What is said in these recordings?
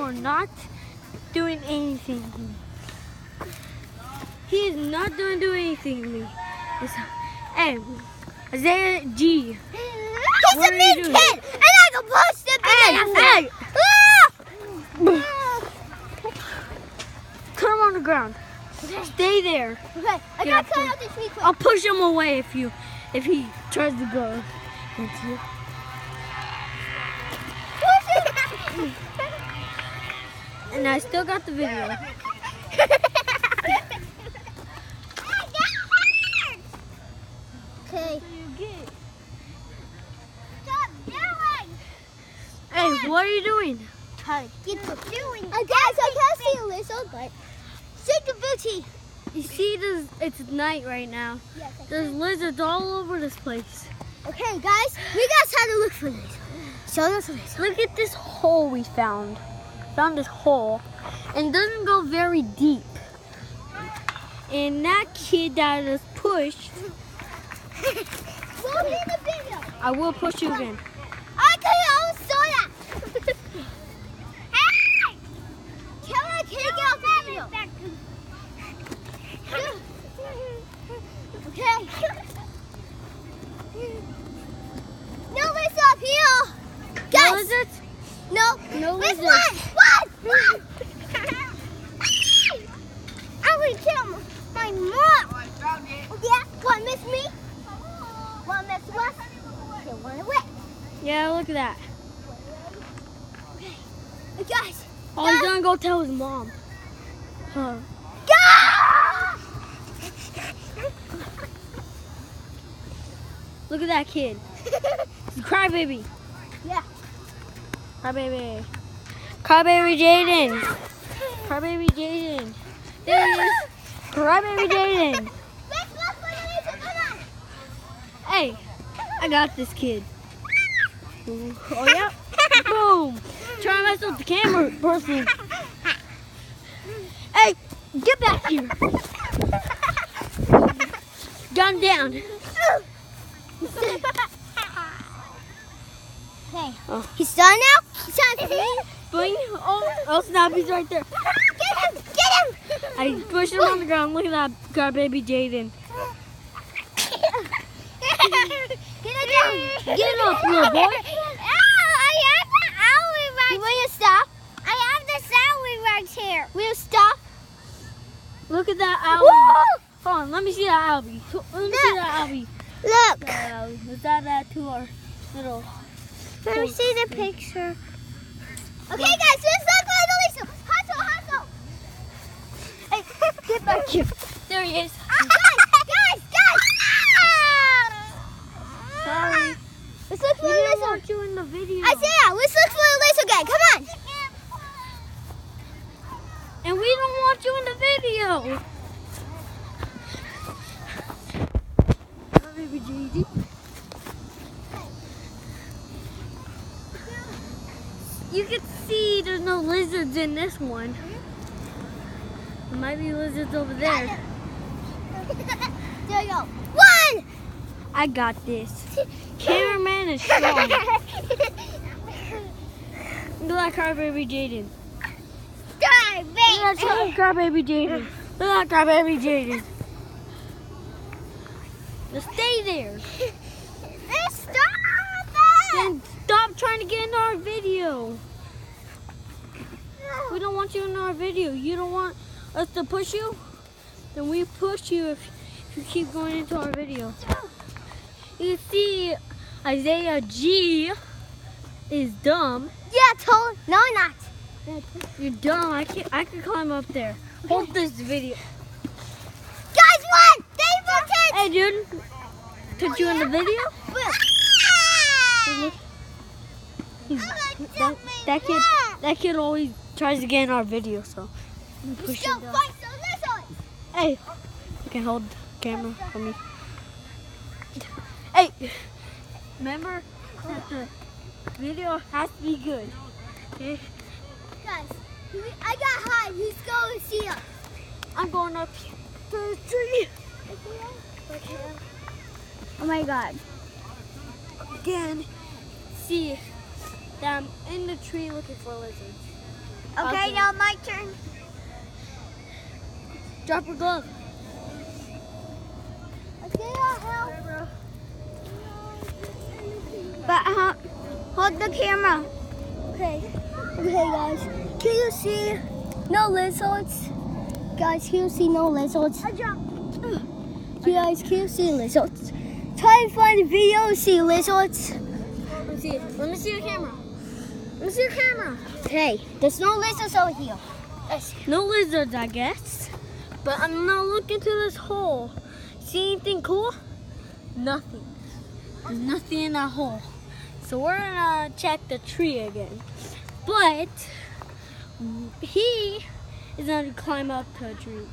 are not doing anything to me. He is not doing, doing anything to me. It's, hey, Isaiah G. He's What a mean you kid, and I can punch him Hey, in hey! Put him on the ground. Stay there. Okay, I gotta cut out the tree quick. I'll push him away if you, if he tries to go. into it. And I still got the video. Okay. Hey, what are you doing? Try to get the doing. I guess I can't see a lizard, but shake the booty. You see, there's, it's night right now. Yes. There's lizards all over this place. Okay, guys, we got time to look for this. Show us lizard. Look at this hole we found. Found this hole. And it doesn't go very deep. And that kid that is pushed, We'll be in the video. I will push you again. I can also saw that. hey! Tell her kid get off the video. okay. No lizard up here. No lizards? No. No lizards. one. One. One. I will kill my mom. Yeah. One miss me. One miss us. And one away. Yeah, look at that. Hey, guys. Oh, he's gonna go tell his mom. Huh. Look at that kid. He's a crybaby. yeah. Crybaby. Crybaby Jaden. Crybaby Jaden. There he is. Crybaby Jaden. Hey, I got this kid. Oh, yeah. Boom. Try to mess up the camera person. Hey, get back here. Gun down. Okay. Oh. He's done now? He's done for? Boing. Oh, oh, snap. He's right there. Get him! Get him! I pushed him on the ground. Look at that crybaby Jaden. Get it down! Get up, little boy. Oh, I have the owl right Will you stop? I have the owl right here. Will you stop? Look at that Woo! Hold on, let me see that albie. Let me see that albie. Look. That albie. Is that that to our little? Let me see the picture. Okay, guys, let's look for the Lisa. Hustle, hustle. Hey, get back here. There he is. guys, guys, guys. Sorry. Let's look for We didn't want you in the video. Isaiah, let's look for the Lisa again. Come on. And we don't want you in the video. Baby JD. You can see there's no lizards in this one. There might be lizards over there. there you go. One. I got this. Cameraman is strong. Look at that crybaby Jaden. Look at Starving. crybaby Jaden. Look at that crybaby Jaden. Just stay there. Starving. Then stop trying to get in our video. We don't want you in our video. You don't want us to push you? Then we push you if, if you keep going into our video. You see Isaiah G is dumb. Yeah, totally. No, I'm not. You're dumb. I can I can climb up there. Hold this video. Guys, what? They voted. Hey, dude. Put you in the video? He's, that, that kid that kid always tries to get in our video, so Let's push go him down. fight some. Hey, you can hold the camera for me. Hey, remember that the video has to be good. Okay, Guys, I got high. Who's going to see us? I'm going up to the tree. Oh my god. Again, see that I'm in the tree looking for lizards. Okay, Okay. now my turn. Drop your glove. Okay, I'll help. But uh, hold the camera. Okay. Okay, guys. Can you see no lizards? Guys, can you see no lizards? I jumped. You guys, can you see lizards? Try to find a video see lizards. Let me see. Let me see the camera. See the camera. Hey, there's no lizards over here. No lizards, I guess. But I'm gonna look into this hole. See anything cool? Nothing. There's nothing in that hole. So we're gonna check the tree again. But he is gonna climb up to a tree.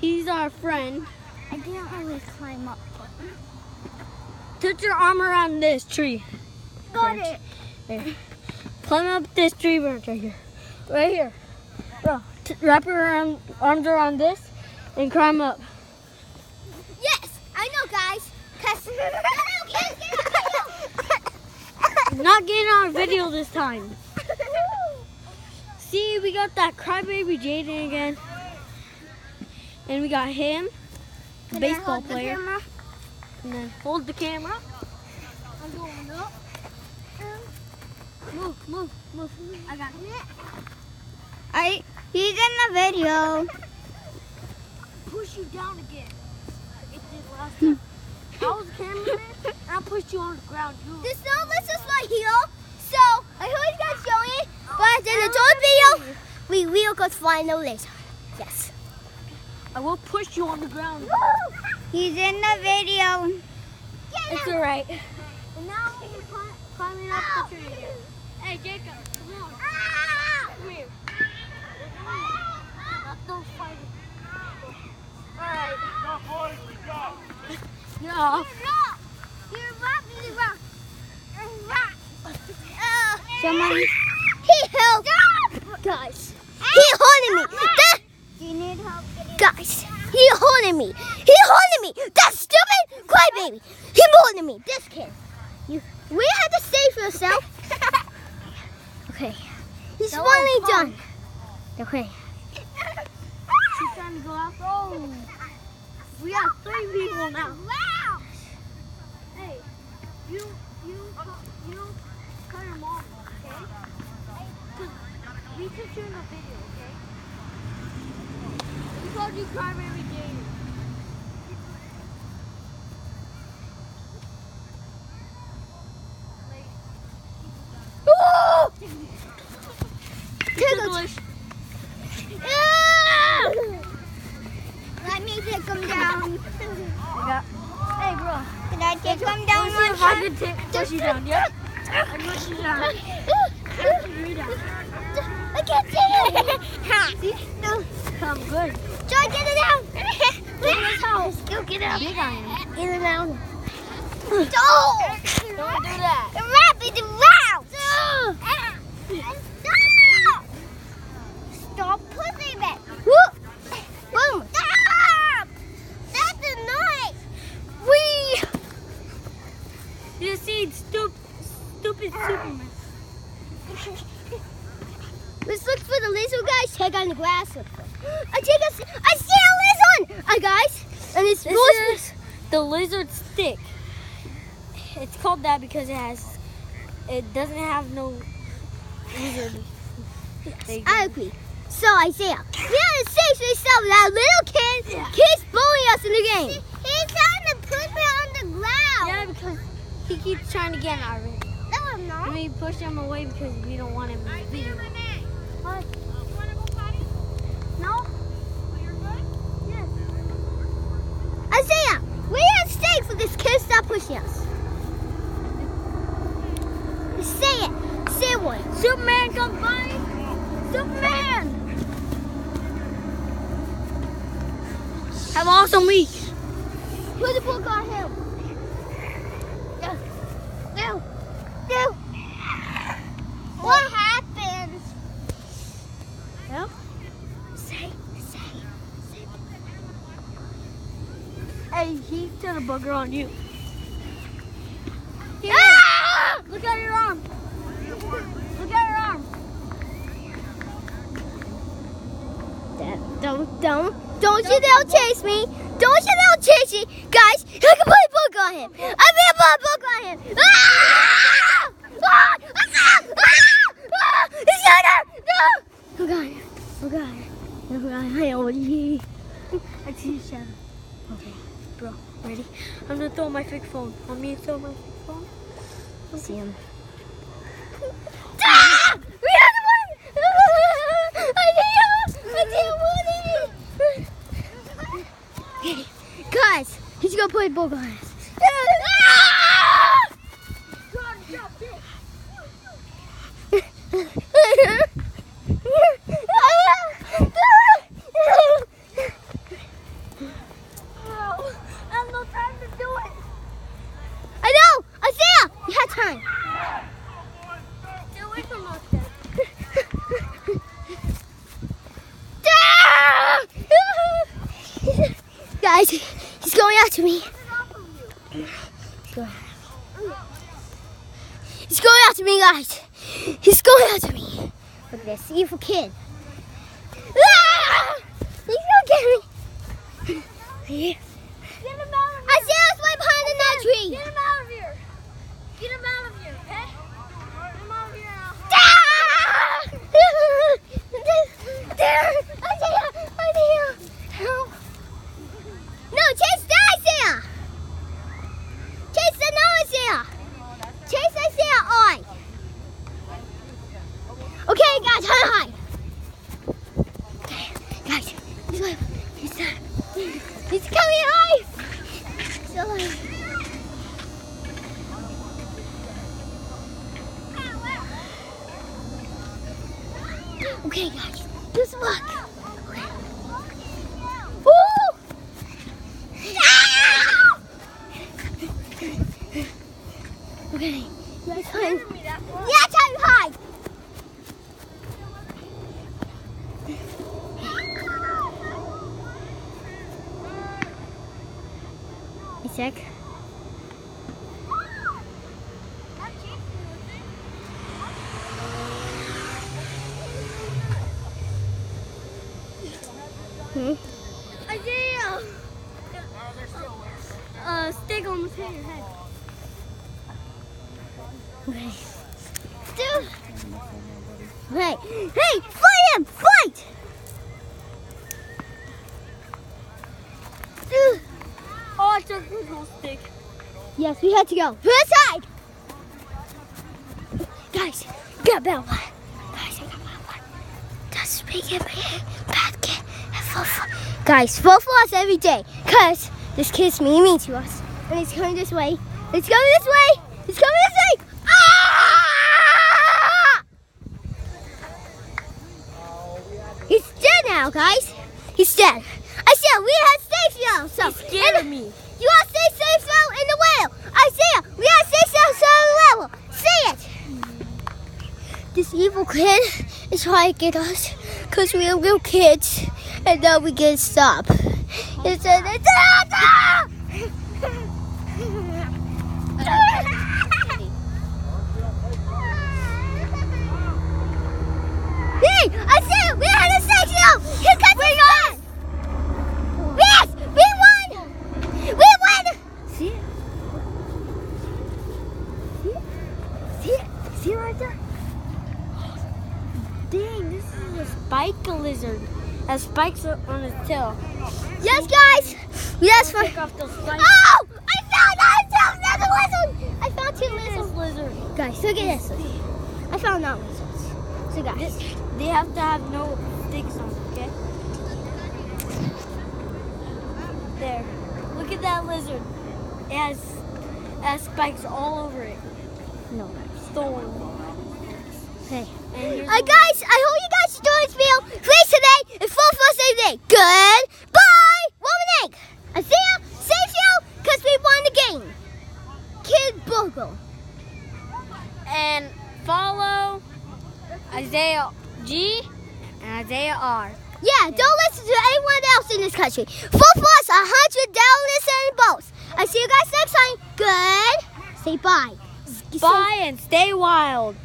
He's our friend. I didn't really climb up. Put your arm around this tree. Got it. There. Climb up this tree branch right here. Right here. Bro, wrap your arm, arms around this and climb up. Yes, I know, guys. Cause Not getting on video this time. See, we got that crybaby Jaden again. And we got him, the Can baseball player. And then hold the camera. I'm going up. Move, move, move. I got it. I he's in the video. Push you down again. It did last time. I was the cameraman, and I pushed you on the ground. You The snow list is right here. So I hope you guys showing it, oh, but in the third video, we will go find the laser. Yes. I will push you on the ground. He's in the video. It's alright. And now we're climbing up the tree again. Hey, Jacob, come on. Come here. Not those fighters. Alright. Get off. Somebody. He helped. Guys. He holding me. That, Do you need help? Guys. He holding me. He holding me. That stupid crybaby. He holding me. This kid. You. We have to save yourself. Okay. He's That finally done. Okay. She's trying to go out. Oh. We got three people now. Wow. Hey, you, you, you call your mom, okay? we took you in the video, okay? We called you Crybaby Jane. Tickles. Let me take him down. Hey, bro. Can I take him down Let's see if I can take, push you down, yeah? I can push you down. Down. I can't take it. No. Come good. Try get it down. Let's house. Go get it out. Big I. Get it down. No. Don't do that. The rabbit around. Stop. Stop pushing it. Whoop. Boom. Stop. That's a noise. We. You see, stupid, stupid Superman. Let's look for the lizard, guys. Check on the grass. I take a, I see a lizard. Uh, guys, and it's This supposed is the lizard stick. It's called that because it has, it doesn't have no lizard. Go. I agree. So Isaiah, we have to save yourself. That little kid keeps bullying us in the game. he's trying to put me on the ground. Yeah, because he keeps trying to get out of it. No, I'm not. And we push him away because we don't want him in the video. What? No? Yes. Isaiah, to for this kid stop pushing us. Say it. Say one. Superman, come by! Superman! Have an awesome week. Put the book on him. No. No. No. What happens? Yeah? Say, say, say. Hey, he's gonna bugger on you. Here, Ah! look at your arm. Look at your arm. Don't, don't don't you dare chase me. Don't you dare chase me. Guys, I can put a book on him. I can put a book on him. Ah! Ah! Ah! Ah! He's gonna, no! Oh God, oh God, oh God, I already, I see shadow. Okay, bro, ready? I'm gonna throw my fake phone. Want me to throw my fake phone? see him. Ah! We the one! I didn't, I didn't want it! Guys, he's gonna put a book on us. Ah! I have no time to do it. I know! Isaiah! You had time. Stay away from us then. Guys, he's going after me. He's going after me, guys. He's going after me. Look at this evil kid. Ah! He's gonna get me. Get him out of here. Isaiah's right behind the nut tree. Get him out of here. Get him out of here, okay? Get him out of here now. Ah! Isaiah, Isaiah, help. No, chase the Isaiah. Chase the no Isaiah. Chase Isaiah on. Okay, guys, hide, hide. Okay, guys, he's alive. He's alive. He's coming alive. He's alive. Okay, guys, just look. Okay. Woo! Ah! Okay, let's hide. Yeah, time hide. A sec. Hmm? Isaiah! Uh, stick almost hit your head. Okay. Dude. Hey, hey, fight him! Fight! Dude. Oh, I took his whole stick. Yes, we had to go. To the side! Guys, got bell one. Guys, I got bell one. Just make it bad kid and full Guys, for us every day. Cause this kid's mean mean to us. And he's coming this way. It's coming this way. It's coming this way. Ah! He's dead now, guys. He's dead. I said we have safe now. So He scared and- me. You to stay safe now in the whale. Isaiah, we stay safe so level. See it. This evil kid is trying to get us because we are little kids and now we can stop. It's a, it's a, Hey, Isaiah, we had a safe now. Here comes we won. Yes, we won. We won. See it? See it? See it? See it right there? Dang, this is a spike lizard. Has spikes on his tail. Yes, guys. Yes, for. Off those spikes. Oh! I found another lizard. I found two lizards. lizard. Guys, look at this. I found not lizards. So guys, They have to have no sticks on, okay? There. Look at that lizard. It has, it has spikes all over it. no guys. Hey. And here's Uh, guys, I hope you guys enjoyed this video. Please today and full for save day. Goodbye. One egg. I see you. Save you because we won the game. Kid Bogle. and follow Isaiah G and Isaiah R. this country. Full a hundred dollars and both. I see you guys next time. Good. Say bye. Bye and stay wild.